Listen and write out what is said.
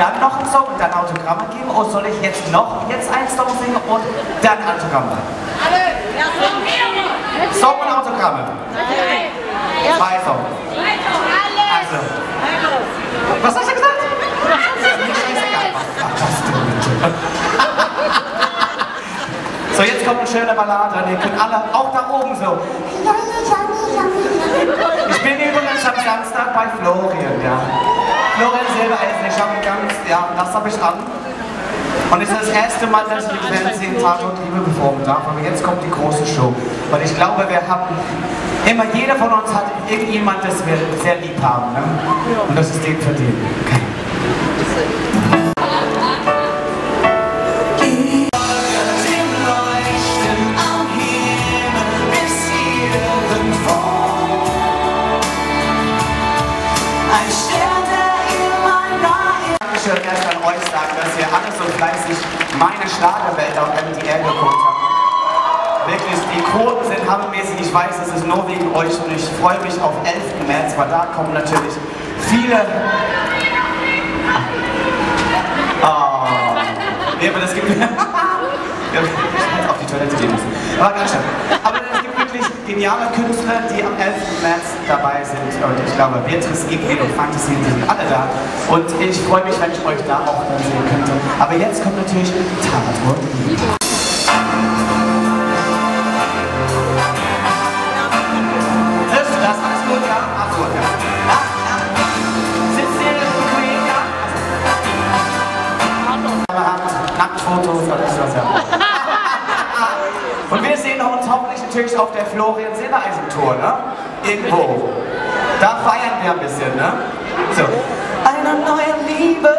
dann noch einen Song und dann Autogramme geben? Oder soll ich jetzt noch jetzt einen Song singen und dann Autogramme? Song und Autogramme. Zwei Songs. Also. Was hast du gesagt? So, jetzt kommt eine schöne Ballade und ihr könnt alle, auch da oben so. Ich bin übrigens am Samstag bei Florian, ja. Silbereisen, ich habe ganz, ja, das habe ich an. Und es ist das erste Mal, dass ich im Fernsehen und Liebe performen darf. Aber jetzt kommt die große Show. Weil ich glaube, wir haben, immer jeder von uns hat irgendjemand, das wir sehr lieb haben. Ne? Und das ist den verdient. Okay. Dankeschön erst an euch sagen, dass ihr alle so fleißig meine Schlagerwelt auf MDR geguckt habt. Wirklich, die Quoten sind hammermäßig. Ich weiß, es ist nur wegen euch und ich freue mich auf 11. März, weil da kommen natürlich viele... Oh, nee, aber das gibt... ich hätte auf die Toilette gehen müssen. Aber ganz schön. Aber es gibt wirklich geniale Künstler, die am 11. März dabei sind. Und ich glaube, Beatrice, Igrid und Fantasy, sind alle da. Und ich freue mich, wenn ich euch da auch sehen könnte. Aber jetzt kommt natürlich du das? Alles was, ja. Und wir sehen uns hoffentlich natürlich auf der Florian Silbereisen Tour, ne? Irgendwo. Da feiern wir ein bisschen, ne? So. Eine neue Liebe.